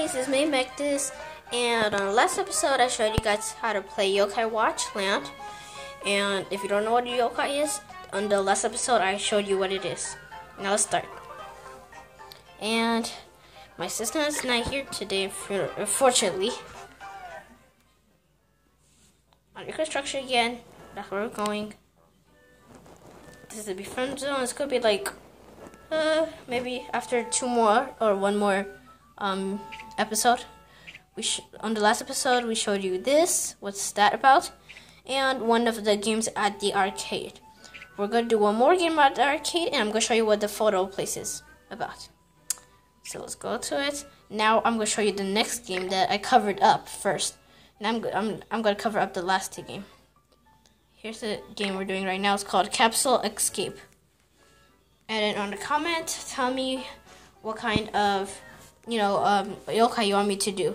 guys, it's me Mectis, and on the last episode I showed you guys how to play Yokai Watch Land. And if you don't know what a yokai is, on the last episode I showed you what it is. Now let's start. And my sister is not here today, unfortunately. Under construction again. That's where we're going. This is the befriend zone. It's gonna be like, uh, maybe after two more or one more um, episode. We on the last episode we showed you this. What's that about? And one of the games at the arcade. We're gonna do one more game at the arcade, and I'm gonna show you what the photo place is about. So let's go to it. Now I'm gonna show you the next game that I covered up first. And I'm I'm I'm gonna cover up the last two game. Here's the game we're doing right now. It's called Capsule Escape. And then on the comment, tell me what kind of you know, um, yokai you want me to do.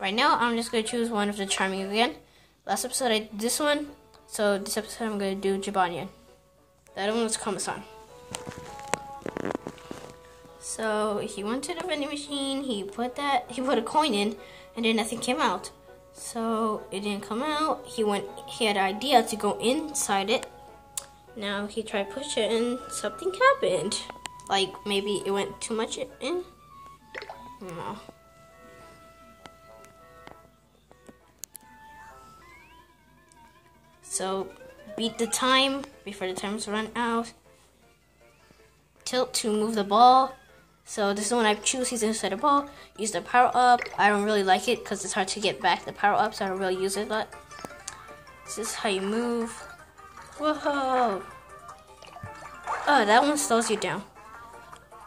Right now, I'm just going to choose one of the charming again. Last episode, I did this one. So this episode, I'm going to do Jibanyan. That one was Koma-san. So he went to the vending machine. He put that. He put a coin in, and then nothing came out. So it didn't come out. He went. He had an idea to go inside it. Now he tried to push it, and something happened. Like maybe it went too much in. So beat the time before the times run out. Tilt to move the ball. So this is when I choose he's inside the ball. Use the power up. I don't really like it because it's hard to get back the power up, so I don't really use it a lot. This is how you move. Whoa! Oh, that one slows you down.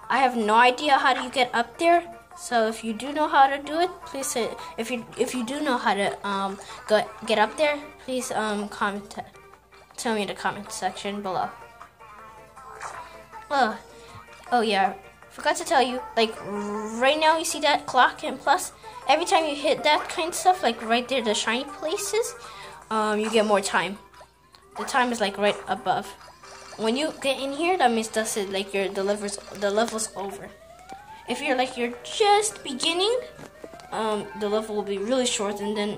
I have no idea how do you get up there. So if you do know how to do it, please say, if you if you do know how to um go get up there, please um comment tell me in the comment section below. Oh, oh yeah, forgot to tell you. Like right now, you see that clock and plus. Every time you hit that kind of stuff, like right there, the shiny places, um, you get more time. The time is like right above. When you get in here, that means that's it. Like your the levels the levels over. If you're like you're just beginning, um, the level will be really short, and then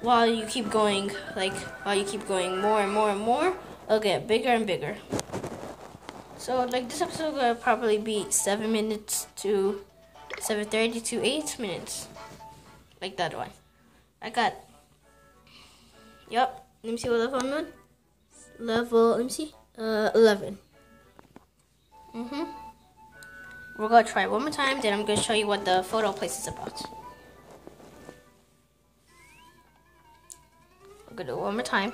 while you keep going, like while you keep going more and more and more, it'll get bigger and bigger. So like this episode will probably be seven minutes to seven thirty to eight minutes, like that one. I got. Yep. Let me see what level I'm on. Level. Let me see. Uh, eleven. Mhm. We're gonna try one more time, then I'm gonna show you what the photo place is about. We're gonna do it one more time.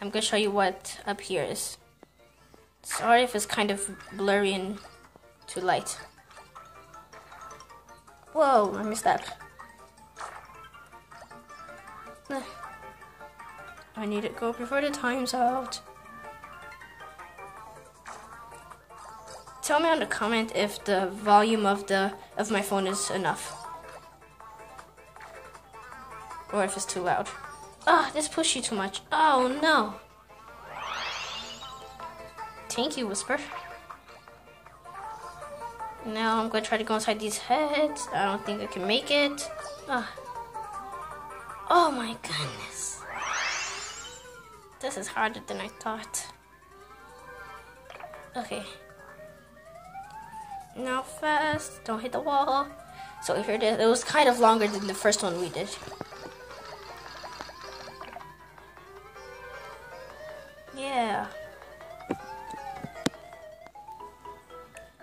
I'm gonna show you what up here is. Sorry if it's kind of blurry and too light. Whoa, I missed that. I need to go before the time's out. Tell me on the comment if the volume of the of my phone is enough. Or if it's too loud. Ah, oh, this pushed you too much. Oh no. Thank you, Whisper. Now I'm gonna try to go inside these heads. I don't think I can make it. Ah. Oh my goodness. This is harder than I thought. Okay. Now fast, don't hit the wall. So here it is. It was kind of longer than the first one we did. Yeah.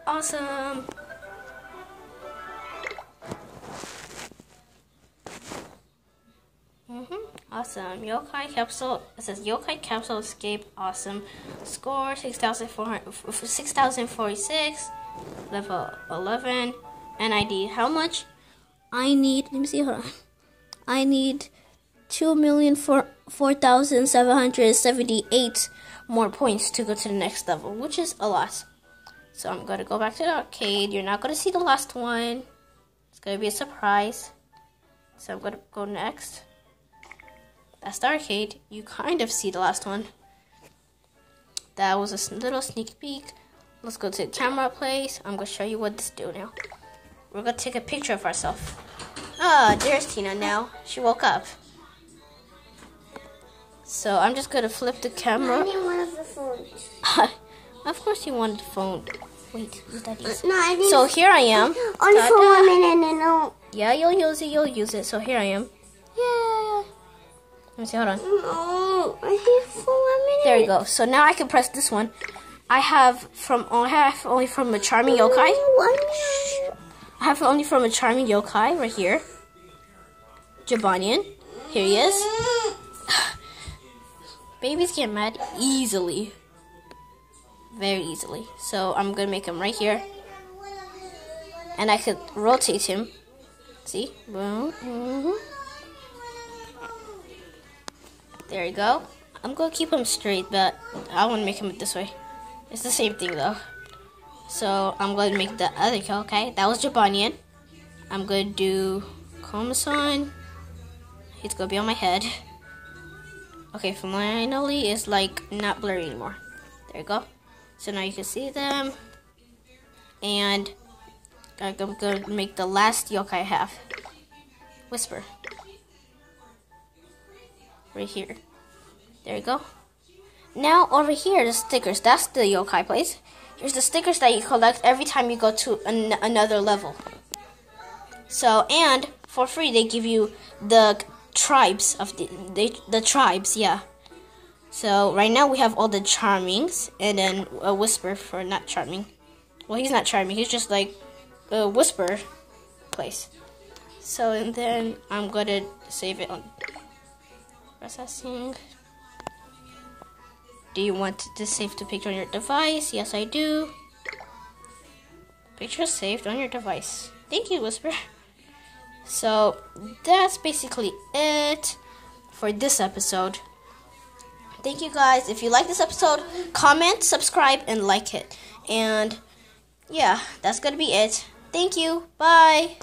Awesome. Mm-hmm. Awesome. Yokai capsule. It says Yokai capsule escape. Awesome. Score 6,046 level 11 and ID how much? I need let me see hold on. I need 2,004,778 more points to go to the next level which is a lot. So I'm gonna go back to the arcade. You're not gonna see the last one. It's gonna be a surprise. So I'm gonna go next. That's the arcade. You kind of see the last one. That was a little sneak peek Let's go to the camera place. I'm going to show you what this do now. we're gonna take a picture of ourselves. Ah, there's Tina now. She woke up. So I'm just gonna flip the camera. I need one of the phones. of course you want the phone. Wait, use daddy's. No, I need So here I am. only for one minute and no. Yeah, you'll use it. You'll use it. So here I am. Yeah. Let me see. Hold on. No, I need for one minute. There you go. So now I can press this one. I have from I have only from a charming yokai. I have only from a charming yokai right here. Jibanyan. Here he is. Babies get mad easily. Very easily. So I'm gonna make him right here. And I could rotate him. See? Boom. mhm. There you go. I'm gonna keep him straight, but I wanna make him this way. It's the same thing though. So I'm going to make the other okay. That was Jibanyan. I'm going to do Komasan. He's going to be on my head. Okay, finally it's like not blurry anymore. There you go. So now you can see them. And I'm going to make the last yokai I have. Whisper. Right here. There you go. Now over here, the stickers. That's the yokai place. Here's the stickers that you collect every time you go to an- another level. So and for free they give you the tribes of the they, the tribes, yeah. So right now we have all the charmings and then a whisper for not charming. Well, he's not charming. He's just like a whisper place. So and then I'm gonna save it on processing. Do you want to save the picture on your device? Yes, I do. Picture saved on your device. Thank you, Whisper. So that's basically it for this episode. Thank you guys. If you like this episode, comment, subscribe, and like it. And yeah, that's gonna be it. Thank you. Bye.